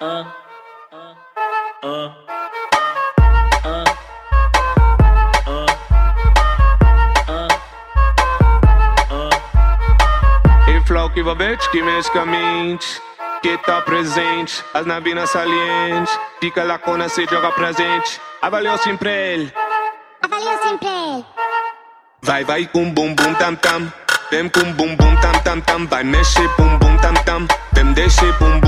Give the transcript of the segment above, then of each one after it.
ah, que ah. Que verticalmente que tá presente, as navinas salientes, fica lá quando se joga presente gente. Avaliou sempre ele. Avaliou sempre ele. Vai, vai com bum bum tam tam. Vem com bum bum tam tam tam. Vai mexer bum bum tam tam. Vem deixa bum bum.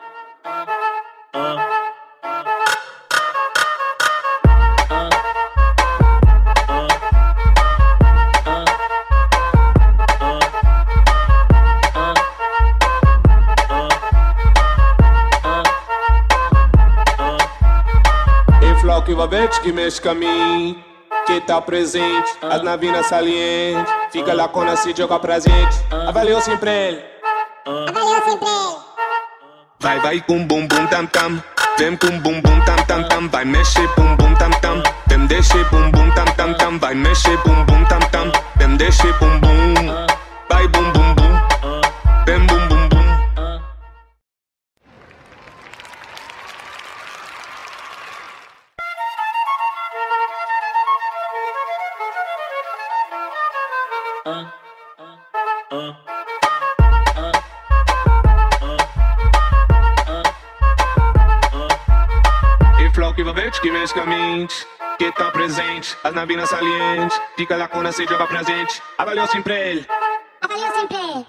flow que vabete que mexe com a mim Que tá presente, as navinas salientes Fica lá quando se joga presente Avaliou sempre ele Avaliou sempre ele Vai, vai com bum bum tam tam. Vem com bum bum tam tam tam. Vai mexer bum bum E flow que vabete que mexe com a mente Que tá presente, as navinas salientes Fica lá quando se joga presente Avaliou sempre ele Avaliou sempre ele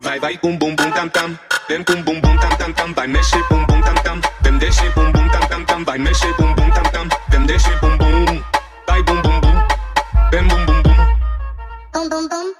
Vai, vai com bum bum tam tam Vem com bum bum tam tam tam Vai mexer bum bum tam tam Vem deixe bum bum tam tam tam Vai mexer bum bum tam tam Vem deixe bum bum Vai bum bum bum Vem bum bum bum Bum bum bum